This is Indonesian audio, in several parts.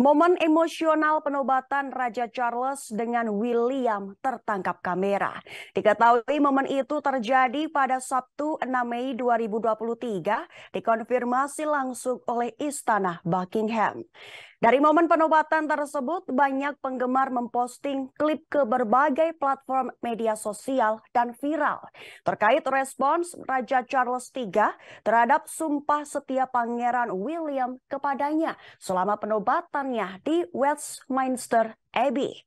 Momen emosional penobatan Raja Charles dengan William tertangkap kamera. Diketahui momen itu terjadi pada Sabtu 6 Mei 2023 dikonfirmasi langsung oleh Istana Buckingham. Dari momen penobatan tersebut, banyak penggemar memposting klip ke berbagai platform media sosial dan viral terkait respons Raja Charles III terhadap sumpah setia Pangeran William kepadanya selama penobatannya di Westminster Abbey.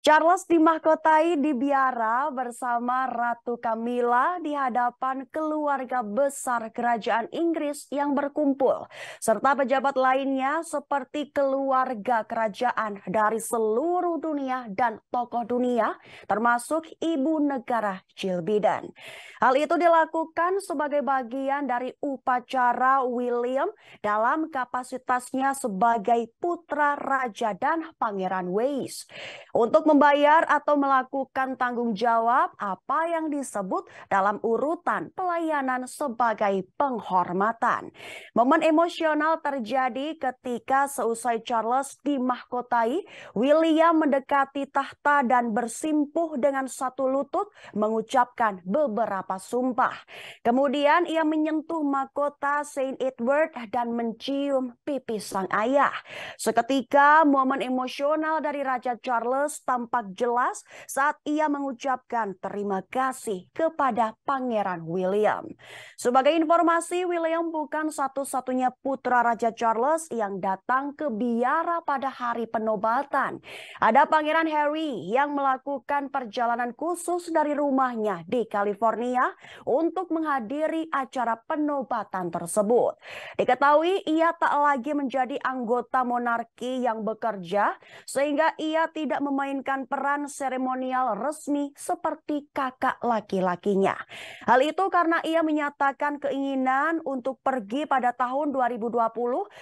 Charles dimahkotai di biara bersama Ratu Camilla di hadapan keluarga besar kerajaan Inggris yang berkumpul, serta pejabat lainnya seperti keluarga kerajaan dari seluruh dunia dan tokoh dunia, termasuk ibu negara Jill Biden. Hal itu dilakukan sebagai bagian dari upacara William dalam kapasitasnya sebagai putra raja dan pangeran Wales. Untuk membayar atau melakukan tanggung jawab apa yang disebut dalam urutan pelayanan sebagai penghormatan. Momen emosional terjadi ketika seusai Charles dimahkotai, William mendekati tahta dan bersimpuh dengan satu lutut mengucapkan beberapa sumpah. Kemudian ia menyentuh mahkota Saint Edward dan mencium pipi sang ayah. Seketika momen emosional dari Raja Charles tampak jelas saat ia mengucapkan terima kasih kepada Pangeran William. Sebagai informasi, William bukan satu-satunya putra Raja Charles yang datang ke biara pada hari penobatan. Ada Pangeran Harry yang melakukan perjalanan khusus dari rumahnya di California untuk menghadiri acara penobatan tersebut. Diketahui ia tak lagi menjadi anggota monarki yang bekerja sehingga ia tidak memainkan memainkan peran seremonial resmi seperti kakak laki-lakinya. Hal itu karena ia menyatakan keinginan untuk pergi pada tahun 2020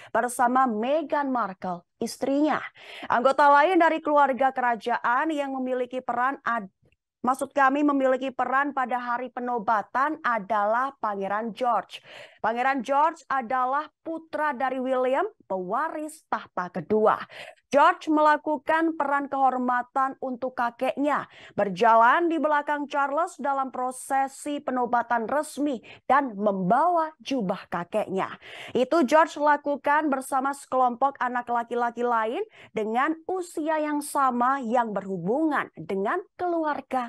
bersama Meghan Markle istrinya. Anggota lain dari keluarga kerajaan yang memiliki peran Maksud kami memiliki peran pada hari penobatan adalah Pangeran George. Pangeran George adalah putra dari William, pewaris tahta kedua. George melakukan peran kehormatan untuk kakeknya, berjalan di belakang Charles dalam prosesi penobatan resmi dan membawa jubah kakeknya. Itu George lakukan bersama sekelompok anak laki-laki lain dengan usia yang sama yang berhubungan dengan keluarga